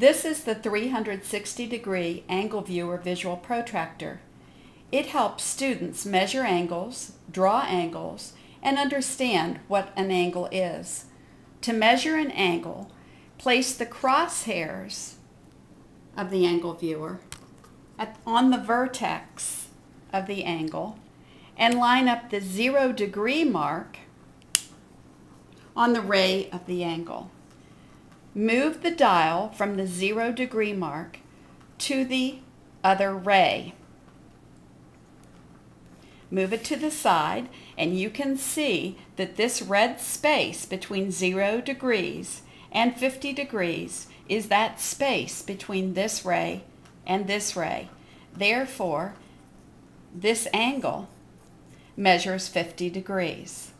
This is the 360 degree angle viewer visual protractor. It helps students measure angles, draw angles, and understand what an angle is. To measure an angle, place the crosshairs of the angle viewer at, on the vertex of the angle and line up the zero degree mark on the ray of the angle. Move the dial from the zero degree mark to the other ray. Move it to the side and you can see that this red space between zero degrees and 50 degrees is that space between this ray and this ray. Therefore, this angle measures 50 degrees.